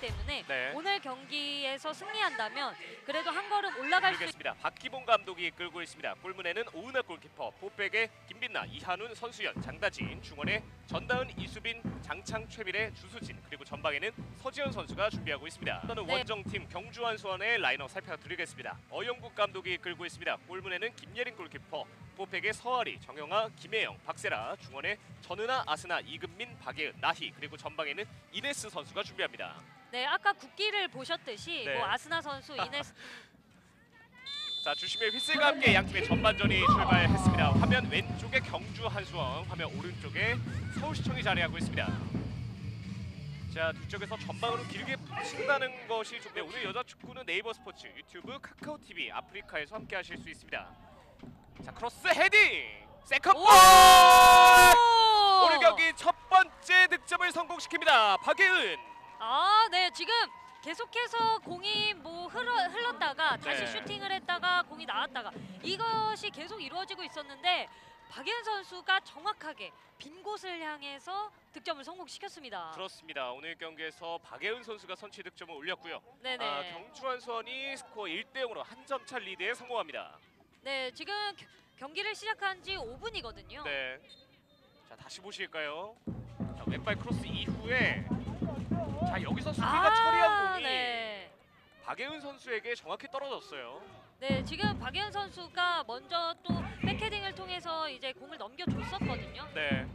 때문에 네. 오늘 경기에서 승리한다면 그래도 한 걸음 올라갈 수 알겠습니다. 박기봉 감독이 이끌고 있습니다. 골문에는 오은하 골키퍼, 포백의 김빈나, 이한훈, 선수연, 장다진, 중원에 전다은, 이수빈, 장창, 최미래, 주수진 그리고 전방에는 서지현 선수가 준비하고 있습니다. 저는 네. 원정팀 경주한 수원의 라인업 살펴드리겠습니다. 어영국 감독이 이끌고 있습니다. 골문에는 김예린 골키퍼, 포백의 서아리, 정영아, 김혜영, 박세라, 중원에 전은아, 아스나, 이금민, 박예은, 나희 그리고 전방에는 이네스 선수가 준비합니다. 네, 아까 국기를 보셨듯이 네. 뭐 아스나 선수, 이네스 자 주심의 휘슬과 함께 양팀의 전반전이 출발했습니다. 화면 왼쪽에 경주 한수원, 화면 오른쪽에 서울시청이 자리하고 있습니다. 자 뒤쪽에서 전방으로 길게 붙인다는 것이 좀 네, 오늘 여자 축구는 네이버 스포츠, 유튜브, 카카오 TV, 아프리카에서 함께 하실 수 있습니다. 자 크로스 헤딩, second ball! 오늘 경기 첫 번째 득점을 성공시킵니다. 박예은. 아, 네, 지금 계속해서 공이 뭐 흘러, 흘렀다가 다시 네. 슈팅을 했다가 공이 나왔다가 이것이 계속 이루어지고 있었는데 박예은 선수가 정확하게 빈 곳을 향해서 득점을 성공시켰습니다. 그렇습니다. 오늘 경기에서 박예은 선수가 선취 득점을 올렸고요. 네네. 아, 경주한 수원이 스코어 1대 0으로 한 점 차 리드에 성공합니다. 네, 지금 겨- 경기를 시작한 지 5분이거든요. 네. 자 다시 보실까요? 자, 왼발 크로스 이후에 자 여기서 수비가 처리한 공이 네. 박예은 선수에게 정확히 떨어졌어요. 네, 지금 박예은 선수가 먼저 또 백헤딩을 통해서 이제 공을 넘겨줬었거든요. 네.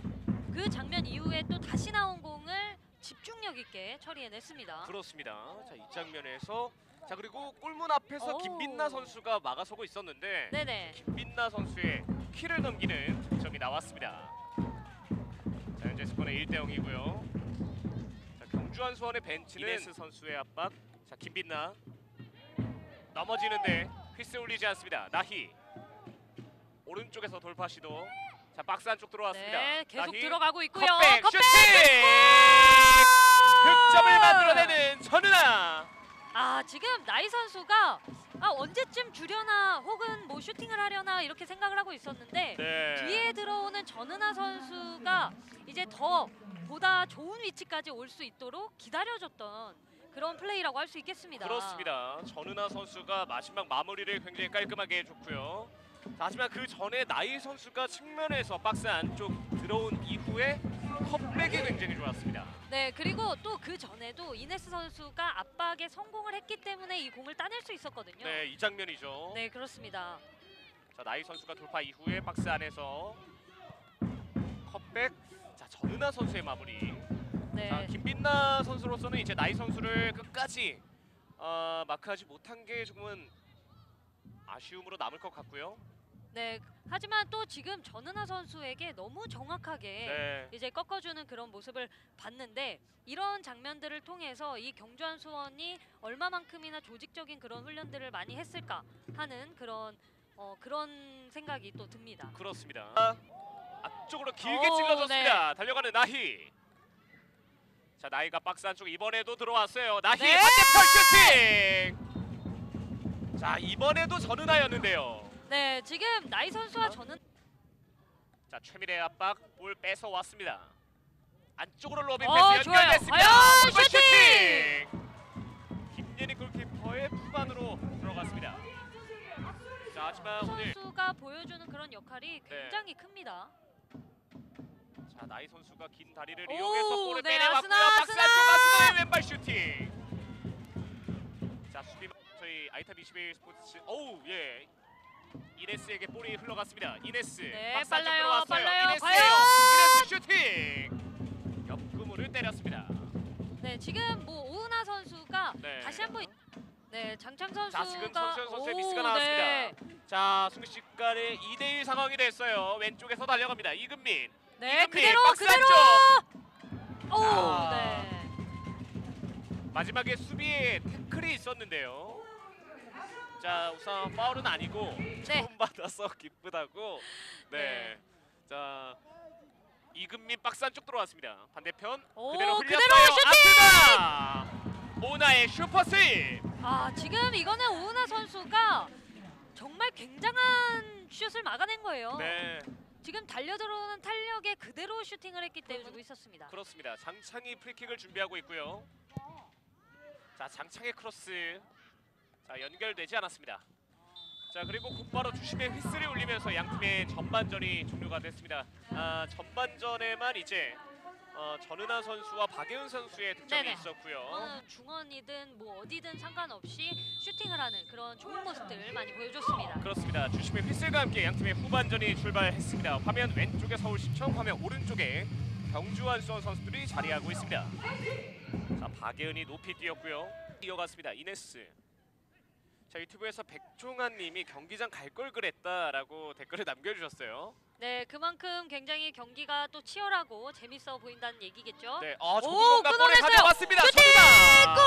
그 장면 이후에 또 다시 나온 공을 집중력 있게 처리해냈습니다. 그렇습니다. 자 이 장면에서 자 그리고 골문 앞에서 오. 김빈나 선수가 막아서고 있었는데 네네. 김빈나 선수의 키를 넘기는 득점이 나왔습니다. 자 현재 스코어는 1대 0이고요. 자 경주 한수원의 벤치는 이네스 선수의 압박. 자 김빈나 넘어지는데 휘슬 울리지 않습니다. 나희 오른쪽에서 돌파 시도. 자 박스 안쪽 들어왔습니다. 네, 계속 나희 들어가고 있고요. cutback, cutback! 슈팅! 득점을 만들어내는 전은아. 아 지금 나이 선수가 아, 언제쯤 주려나 혹은 뭐 슈팅을 하려나 이렇게 생각을 하고 있었는데 네. 뒤에 들어오는 전은아 선수가 이제 더 보다 좋은 위치까지 올 수 있도록 기다려줬던 그런 플레이라고 할 수 있겠습니다. 그렇습니다. 전은아 선수가 마지막 마무리를 굉장히 깔끔하게 해줬고요. 자, 하지만 그 전에 나이 선수가 측면에서 박스 안쪽 들어온 이후에 컵백이 굉장히 좋았습니다. 네 그리고 또 그 전에도 이네스 선수가 압박에 성공을 했기 때문에 이 공을 따낼 수 있었거든요. 네, 이 장면이죠. 네, 그렇습니다. 자, 나이 선수가 돌파 이후에 박스 안에서 컵백. 자, 전은아 선수의 마무리. 네. 자, 김빈나 선수로서는 이제 나이 선수를 끝까지 어, 마크하지 못한 게 조금은 아쉬움으로 남을 것 같고요. 네. 하지만 또 지금 전은아 선수에게 너무 정확하게 네. 이제 꺾어주는 그런 모습을 봤는데 이런 장면들을 통해서 이 경주한 수원이 얼마만큼이나 조직적인 그런 훈련들을 많이 했을까 하는 그런 어, 그런 생각이 또 듭니다. 그렇습니다. 앞쪽으로 길게 오, 찔러줬습니다. 달려가는 나희. 자 나희가 박스 안쪽 이번에도 들어왔어요. 나희 네! 반대편 슈팅. 자 이번에도 전은하였는데요. 네, 지금 나희 선수와 저는 자 최민의 압박 볼 뺏어 왔습니다. 안쪽으로 로빈 어, 패스 좋아요. 연결됐습니다. 골 슈팅! 김예리 골키퍼의 품 안으로 들어갔습니다. 자 하지만 오늘 선수가 보여주는 그런 역할이 네. 굉장히 큽니다. 자 나희 선수가 긴 다리를 오, 이용해서 볼을 네, 빼내왔고요. 박스! 안쪽 아스나의 왼발 슈팅. 자 수비 저희 아이탑 21 스포츠 오우 예 이네스에게 볼이 흘러갔습니다. 이네스 네, 빨라요. 빨라요. 이네스예요. 과연! 이네스 슈팅. 옆구무를 때렸습니다. 네, 지금 뭐 오은하 선수가 네. 다시 한번 네, 장창 선수가 자 지금 선수현 선수의 오, 미스가 나왔습니다. 네. 자 순식간에 2대 1 상황이 됐어요. 왼쪽에서 달려갑니다. 이금민. 네, 이금민, 그대로 그대로. 안쪽. 오, 아. 네. 마지막에 수비에 태클이 있었는데요. 자 우선 파울은 아니고 네. 처음 받아서 기쁘다고. 네. 네. 자 이금민 박스 안쪽 들어왔습니다. 반대편 오, 그대로 흘렸어요. 오나의 슈퍼 스윕. 아, 지금 이거는 오은하 선수가 정말 굉장한 슛을 막아낸 거예요. 네 지금 달려 들어오는 탄력에 그대로 슈팅을 했기 때문에 주고 있었습니다. 그렇습니다. 장창이 프리킥을 준비하고 있고요. 자 장창의 크로스 자 연결되지 않았습니다. 자 그리고 곧바로 주심의 휘슬이 울리면서 양 팀의 전반전이 종료가 됐습니다. 아 전반전에만 이제 어, 전은하 선수와 박예은 선수의 득점이 네네. 있었고요. 이거는 중원이든 뭐 어디든 상관없이 슈팅을 하는 그런 좋은 모습들 많이 보여줬습니다. 그렇습니다. 주심의 휘슬과 함께 양 팀의 후반전이 출발했습니다. 화면 왼쪽에 서울시청, 화면 오른쪽에 경주한 수원 선수들이 자리하고 있습니다. 자 박예은이 높이 뛰었고요. 이어갔습니다. 이네스. 자 유튜브에서 백종환님이 경기장 갈 걸 그랬다라고 댓글을 남겨주셨어요. 네, 그만큼 굉장히 경기가 또 치열하고 재밌어 보인다는 얘기겠죠. 네, 아 볼을 끊어냈어요. 가져왔습니다. 슈팅! 골!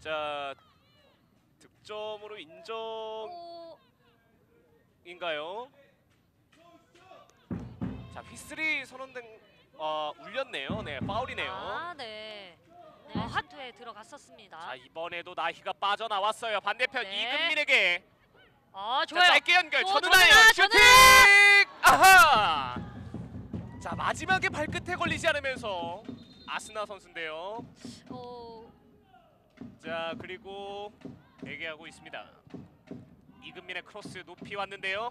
자 득점으로 인정인가요? 오, 자 휘슬이 선언된 어, 울렸네요. 네 파울이네요. 아, 네. 네, 하트에 들어갔었습니다. 자 이번에도 나희가 빠져나왔어요. 반대편 네. 이금민에게 아, 자, 좋아요. 짧게 연결 또 전은아예요. 전은아, 슈팅! 아하! 자 마지막에 발끝에 걸리지 않으면서 아스나 선수인데요. 어, 자 그리고 얘기하고 있습니다. 이금민의 크로스 높이 왔는데요.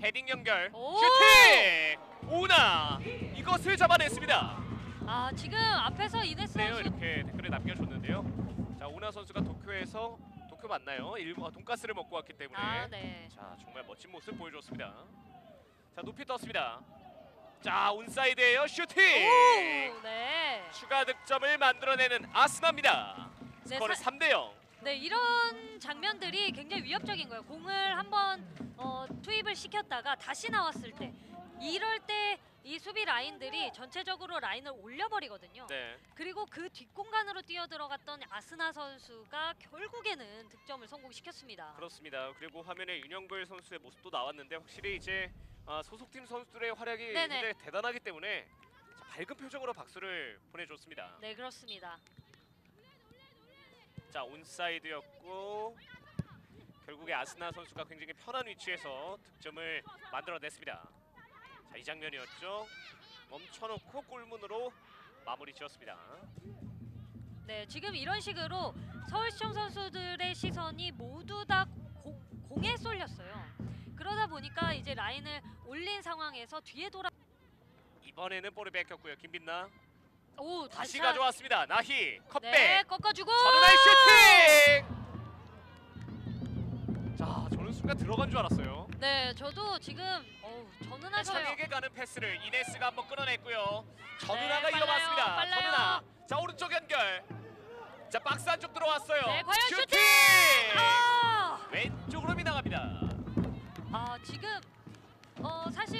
헤딩 연결 오! 슈팅! 오은아 이것을 잡아냈습니다. 아, 지금 앞에서 이네스 네요 선수 이렇게 댓글을 남겨줬는데요. 자 오은아 선수가 도쿄에서 도쿄 맞나요? 일본 아, 돈가스를 먹고 왔기 때문에 아, 네. 자 정말 멋진 모습 보여줬습니다. 자 높이 떴습니다. 자 온사이드에요 슈팅. 오, 네. 추가 득점을 만들어내는 아스나입니다. 네, 스코어는 사- 3대 0. 네, 이런 장면들이 굉장히 위협적인 거예요. 공을 한번 어, 투입을 시켰다가 다시 나왔을 때 이럴 때 이 수비 라인들이 전체적으로 라인을 올려버리거든요. 네. 그리고 그 뒷공간으로 뛰어들어갔던 아스나 선수가 결국에는 득점을 성공시켰습니다. 그렇습니다. 그리고 화면에 윤영걸 선수의 모습도 나왔는데 확실히 이제 아, 소속팀 선수들의 활약이 대단하기 때문에 자, 밝은 표정으로 박수를 보내줬습니다. 네, 그렇습니다. 자 온사이드였고 결국에 아스나 선수가 굉장히 편한 위치에서 득점을 만들어냈습니다. 자 이 장면이었죠. 멈춰놓고 골문으로 마무리 지었습니다. 네, 지금 이런 식으로 서울시청 선수들의 시선이 모두 다 고- 공에 쏠렸어요. 그러다 보니까 이제 라인을 올린 상황에서 뒤에 돌아 이번에는 볼을 뺏겼고요. 김빈나 오 다시 가져왔습니다. 나희 cutback 네, 꺾어주고 전은하의 슈팅. 순간 들어간 줄 알았어요. 네, 저도 지금 어우, 전은하 저요. 장창에게 가는 패스를 이네스가 한번 끊어냈고요. 전은하가 네, 이어봤습니다. 빨라요. 전은하. 자 오른쪽 연결. 자 박스 안쪽 들어왔어요. 네, 과연 슈팅! 아, 왼쪽으로 빗나갑니다. 아 지금 어 사실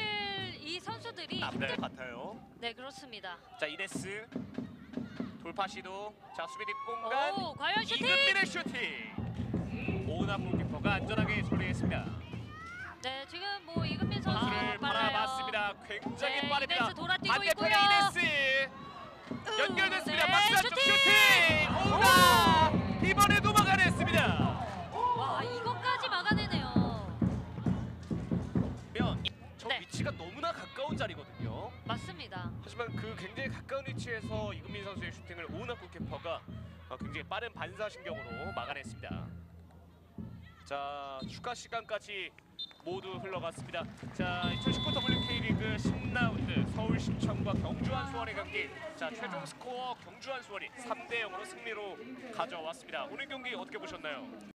이 선수들이 네 힘들... 같아요. 네 그렇습니다. 자 이네스 돌파 시도. 자 수비 뒷공간. 오 과연 슈팅. 이금민의 슈팅. 오은아 골키퍼가 안전하게 처리했습니다. 네 지금 뭐 이금민 선수 선수를 빨라요. 바라봤습니다. 굉장히 네, 빠릅니다. 이네스 돌아뛰고 반대편에 있고요. 이네스 연결됐습니다. 네, 박스 안쪽 슈팅! 슈팅. 오은아 이번에도 막아냈습니다. 와 이것까지 막아내네요. 면, 저 네. 위치가 너무나 가까운 자리거든요. 맞습니다. 하지만 그 굉장히 가까운 위치에서 이금민 선수의 슈팅을 오은학 골키퍼가 어, 굉장히 빠른 반사신경으로 막아냈습니다. 자 추가 시간까지 모두 흘러갔습니다. 자 2019 WK리그 10라운드 서울시청과 경주한 수원의 경기. 자 최종 스코어 경주한 수원이 3대 0으로 승리로 가져왔습니다. 오늘 경기 어떻게 보셨나요?